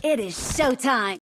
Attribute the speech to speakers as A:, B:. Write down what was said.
A: It is showtime.